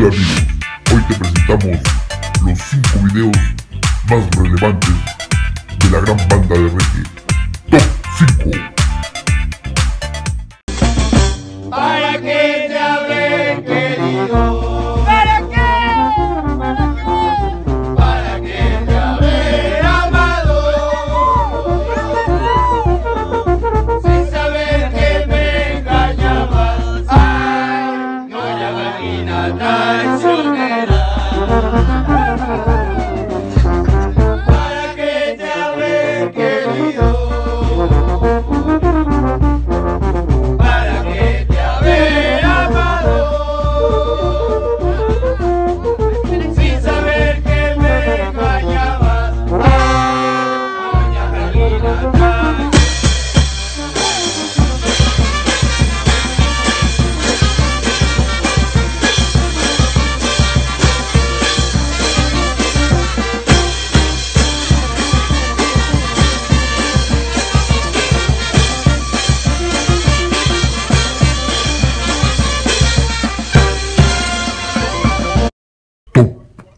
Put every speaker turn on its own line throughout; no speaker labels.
Hola amigo, hoy te presentamos los 5 videos más relevantes de la gran banda de reggae.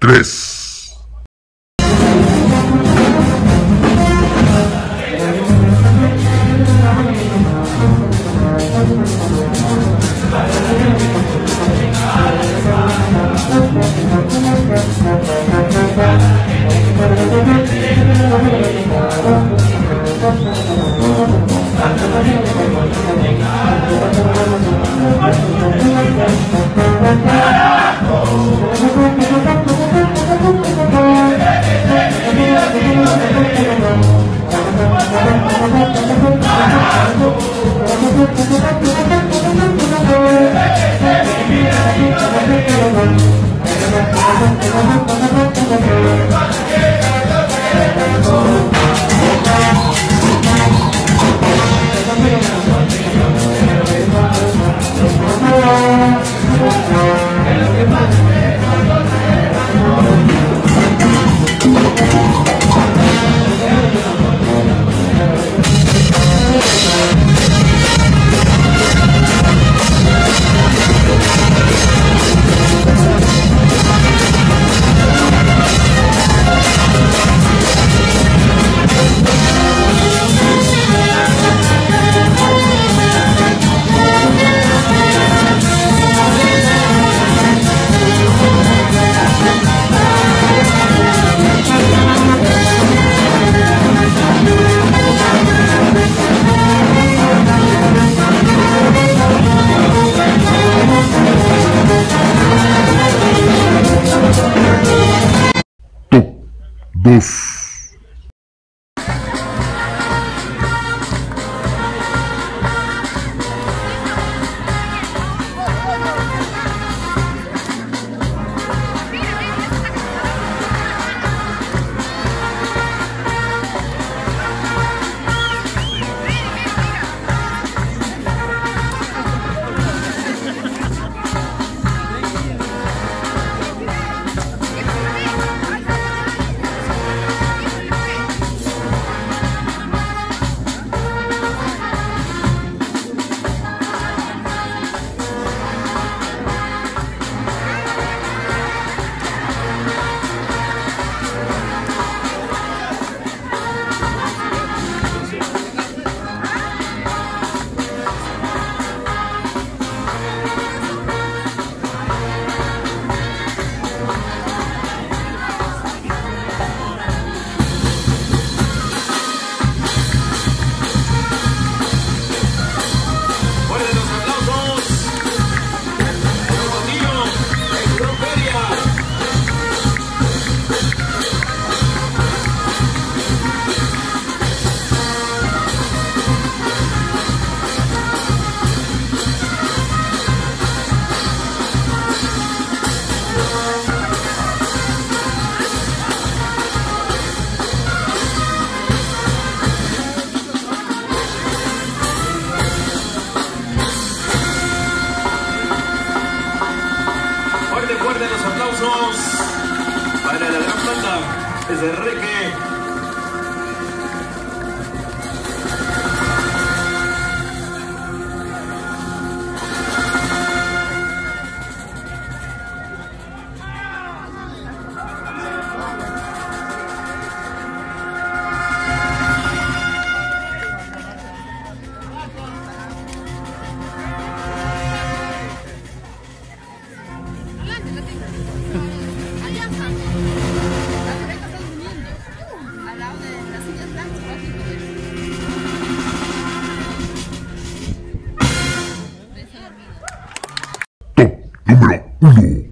3.
Thank
you. both para la gran banda es Enrique. uno.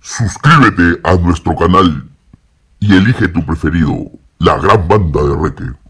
Suscríbete a nuestro canal y elige tu preferido, la gran banda de Reque.